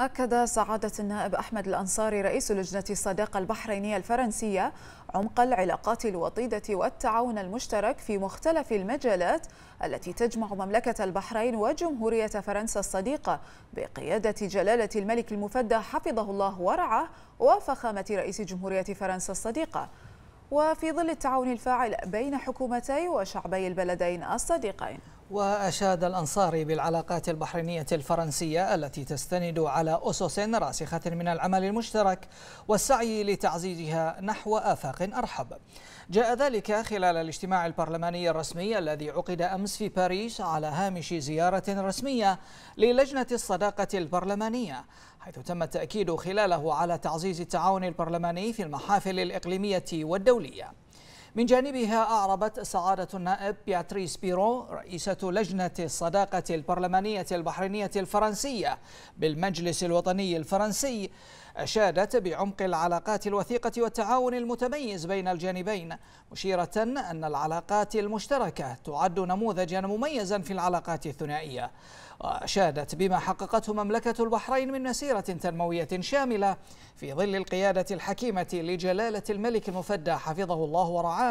أكد سعادة النائب أحمد الأنصاري رئيس لجنة الصداقة البحرينية الفرنسية عمق العلاقات الوطيدة والتعاون المشترك في مختلف المجالات التي تجمع مملكة البحرين وجمهورية فرنسا الصديقة بقيادة جلالة الملك المفدى حفظه الله ورعاه وفخامة رئيس جمهورية فرنسا الصديقة. وفي ظل التعاون الفاعل بين حكومتي وشعبي البلدين الصديقين. وأشاد الأنصاري بالعلاقات البحرينية الفرنسية التي تستند على أسس راسخة من العمل المشترك والسعي لتعزيزها نحو آفاق أرحب. جاء ذلك خلال الاجتماع البرلماني الرسمي الذي عقد أمس في باريس على هامش زيارة رسمية للجنة الصداقة البرلمانية حيث تم التأكيد خلاله على تعزيز التعاون البرلماني في المحافل الإقليمية والدولية. من جانبها أعربت سعادة النائب بياتريس بيرو رئيسة لجنة الصداقة البرلمانية البحرينية الفرنسية بالمجلس الوطني الفرنسي أشادت بعمق العلاقات الوثيقة والتعاون المتميز بين الجانبين مشيرة أن العلاقات المشتركة تعد نموذجا مميزا في العلاقات الثنائية. وأشادت بما حققته مملكة البحرين من مسيرة تنموية شاملة في ظل القيادة الحكيمة لجلالة الملك المفدى حفظه الله ورعاه.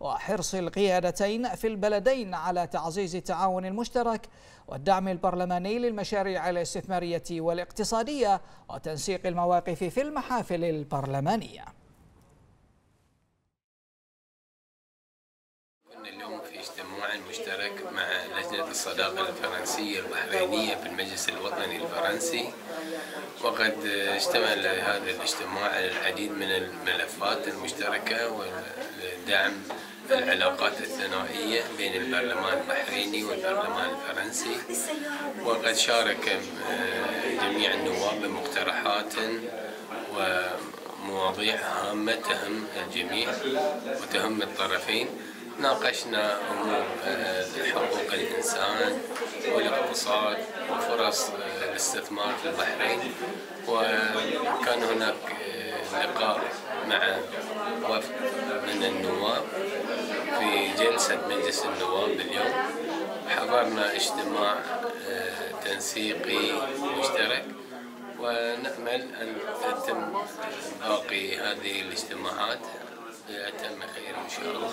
وحرص القيادتين في البلدين على تعزيز التعاون المشترك والدعم البرلماني للمشاريع الاستثمارية والاقتصادية وتنسيق المواقف في المحافل البرلمانية. كنا اليوم في اجتماع مشترك مع لجنة الصداقة الفرنسية البحرينية في المجلس الوطني الفرنسي. وقد اشتمل هذا الاجتماع على العديد من الملفات المشتركة ودعم العلاقات الثنائية بين البرلمان البحريني والبرلمان الفرنسي. وقد شارك آه، جميع النواب بمقترحات ومواضيع هامة تهم الجميع وتهم الطرفين. ناقشنا أمور آه، حقوق الإنسان والاقتصاد وفرص آه، الاستثمار في البحرين. وكان هناك لقاء مع وفد من النواب في جلسة مجلس النواب اليوم. حضرنا اجتماع آه، تنسيقي مشترك. ونأمل أن تتم باقي هذه الاجتماعات. بأتم خير إن شاء الله.